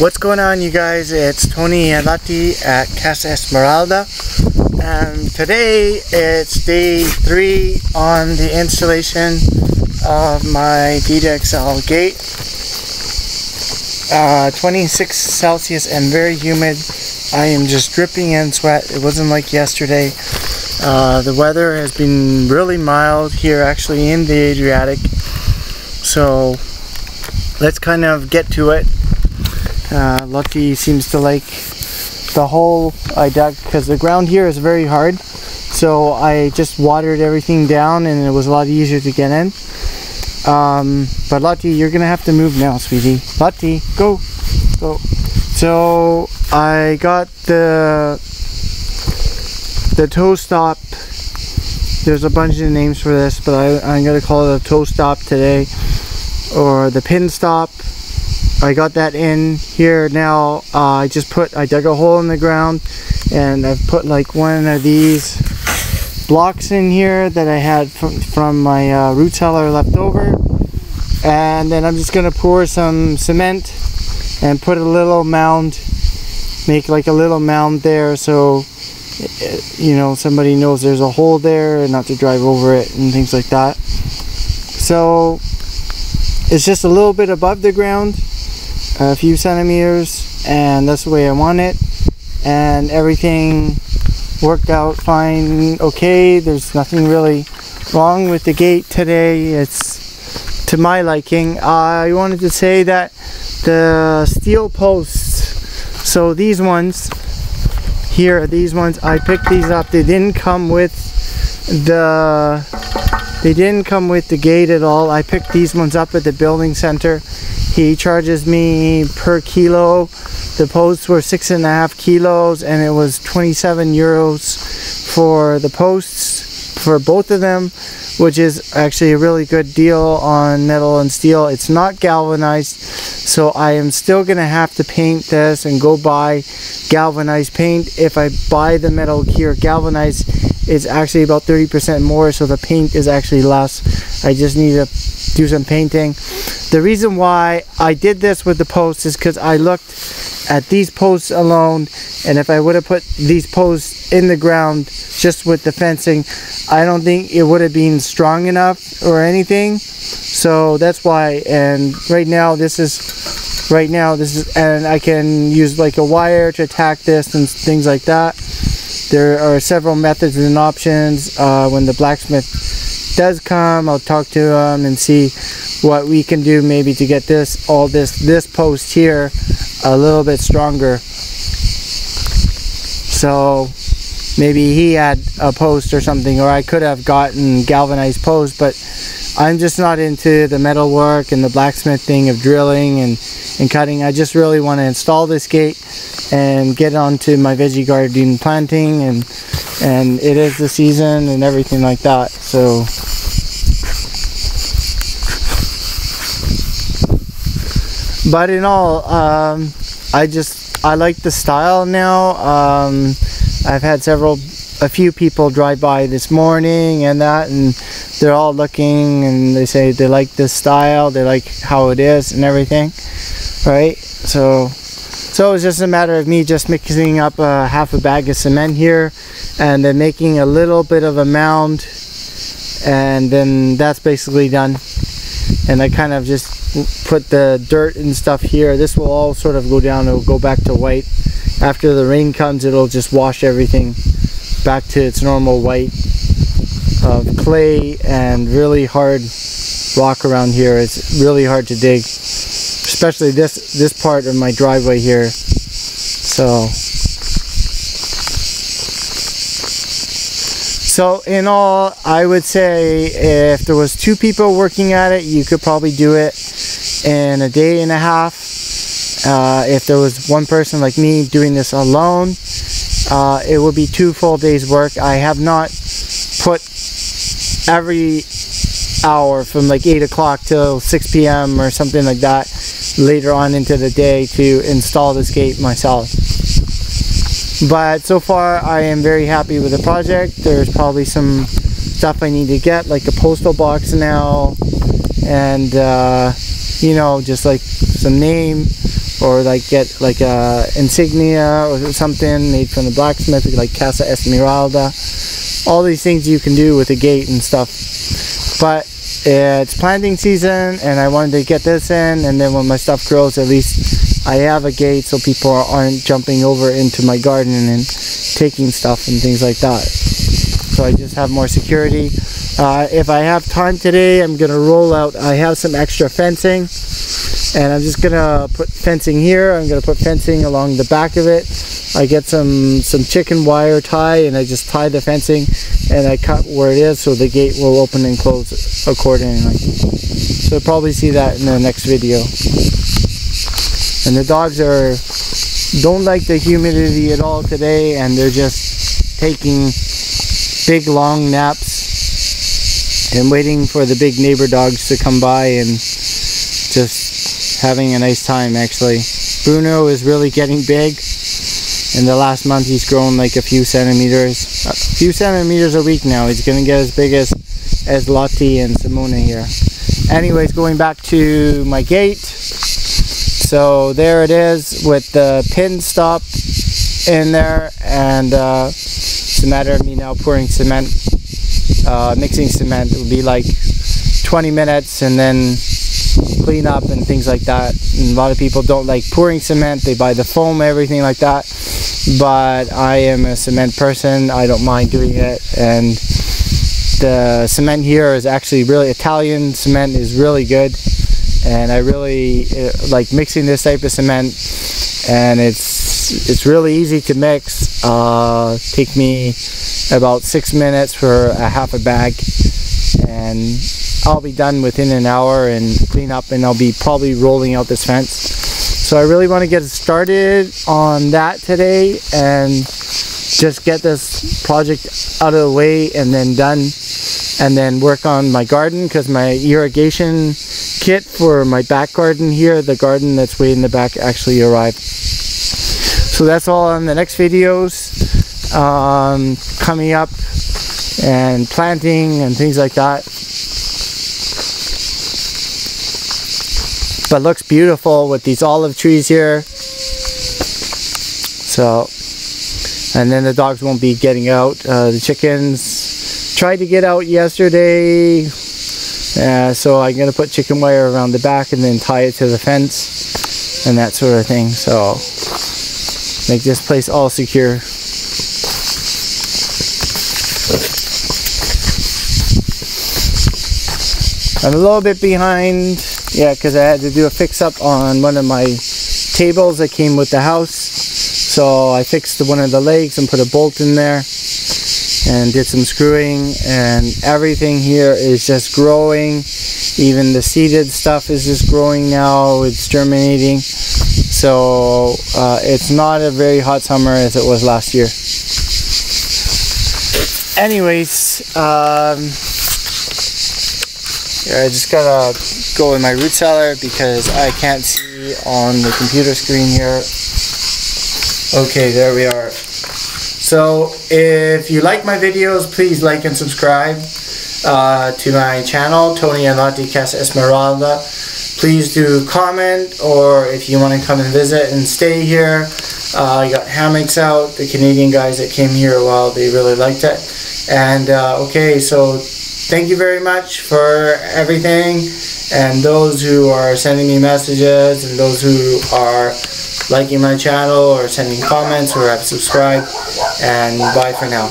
What's going on you guys? It's Toni Alati at Casa Esmeralda and today it's day three on the installation of my VidaXL gate. Uh, 26 Celsius and very humid. I am just dripping in sweat. It wasn't like yesterday. Uh, the weather has been really mild here actually in the Adriatic. So let's kind of get to it. Uh, Lucky seems to like the hole I dug because the ground here is very hard. So I just watered everything down and it was a lot easier to get in. Um, but Lottie, you're gonna have to move now, sweetie. Lottie, go, go. So I got the the toe stop. There's a bunch of names for this, but I, I'm gonna call it a toe stop today, or the pin stop. I got that in here now. Uh, I just put, I dug a hole in the ground and I've put like one of these blocks in here that I had from, from my uh, root cellar left over. And then I'm just gonna pour some cement and put a little mound, make like a little mound there so you know somebody knows there's a hole there and not to drive over it and things like that. So it's just a little bit above the ground a few centimeters and that's the way I want it. And everything worked out fine okay. There's nothing really wrong with the gate today. It's to my liking I wanted to say that the steel posts so these ones here are these ones. I picked these up. They didn't come with the they didn't come with the gate at all. I picked these ones up at the building center he charges me per kilo. The posts were six and a half kilos and it was 27 euros for the posts for both of them, which is actually a really good deal on metal and steel. It's not galvanized, so I am still gonna have to paint this and go buy galvanized paint. If I buy the metal here galvanized, it's actually about 30% more, so the paint is actually less. I just need to do some painting. The reason why I did this with the posts is because I looked at these posts alone and if I would have put these posts in the ground just with the fencing I don't think it would have been strong enough or anything. So that's why and right now this is right now this is and I can use like a wire to attack this and things like that. There are several methods and options uh, when the blacksmith does come I'll talk to him and see what we can do maybe to get this all this this post here a little bit stronger. So maybe he had a post or something or I could have gotten galvanized post but I'm just not into the metal work and the blacksmith thing of drilling and, and cutting. I just really want to install this gate and get onto my veggie garden planting and and it is the season and everything like that. So but in all um, I just I like the style now. Um, I've had several a few people drive by this morning and that and they're all looking and they say they like this style they like how it is and everything right? So so it's just a matter of me just mixing up a half a bag of cement here and then making a little bit of a mound and then that's basically done. And I kind of just put the dirt and stuff here. This will all sort of go down. It'll go back to white. After the rain comes it'll just wash everything back to its normal white of clay and really hard rock around here. It's really hard to dig especially this this part of my driveway here. So so in all I would say if there was two people working at it you could probably do it in a day and a half. Uh, if there was one person like me doing this alone, uh, it would be two full days work. I have not put every hour from like 8 o'clock till 6 p.m. or something like that later on into the day to install this gate myself. But so far I am very happy with the project. There's probably some stuff I need to get like a postal box now and uh, you know, just like some name or like get like a insignia or something made from the blacksmith like Casa Esmeralda. All these things you can do with a gate and stuff. But it's planting season and I wanted to get this in and then when my stuff grows at least I have a gate so people aren't jumping over into my garden and taking stuff and things like that. So I just have more security uh, if I have time today I'm gonna roll out I have some extra fencing and I'm just gonna put fencing here I'm gonna put fencing along the back of it. I get some some chicken wire tie and I just tie the fencing and I cut where it is so the gate will open and close accordingly. So you'll probably see that in the next video. And the dogs are don't like the humidity at all today and they're just taking big long naps and waiting for the big neighbor dogs to come by and just having a nice time actually. Bruno is really getting big. In the last month he's grown like a few centimeters. A few centimeters a week now. He's gonna get as big as as Lottie and Simona here. Anyways, going back to my gate. So there it is with the pin stop in there and uh, it's a matter of me now pouring cement, uh, mixing cement. It would be like 20 minutes and then clean up and things like that. And a lot of people don't like pouring cement. They buy the foam, everything like that. But I am a cement person. I don't mind doing it. And the cement here is actually really Italian cement is really good. And I really uh, like mixing this type of cement. And it's it's really easy to mix. Uh, take me about six minutes for a half a bag. And I'll be done within an hour and clean up and I'll be probably rolling out this fence. So I really want to get started on that today and just get this project out of the way and then done and then work on my garden because my irrigation kit for my back garden here, the garden that's way in the back actually arrived. So that's all on the next videos um, coming up and planting and things like that. but looks beautiful with these olive trees here. So and then the dogs won't be getting out. Uh, the chickens tried to get out yesterday. Uh, so I'm gonna put chicken wire around the back and then tie it to the fence and that sort of thing. So make this place all secure I'm a little bit behind yeah, because I had to do a fix up on one of my tables that came with the house. So I fixed one of the legs and put a bolt in there and did some screwing and everything here is just growing. Even the seeded stuff is just growing now. It's germinating. So uh, it's not a very hot summer as it was last year. Anyways, um, I just gotta go in my root cellar because I can't see on the computer screen here. Okay, there we are. So if you like my videos, please like and subscribe uh, to my channel, Toni Lottie Casa Esmeralda. Please do comment or if you want to come and visit and stay here. Uh, I got hammocks out. The Canadian guys that came here a while, they really liked it. And uh, okay, so thank you very much for everything and those who are sending me messages and those who are liking my channel or sending comments or have subscribed and bye for now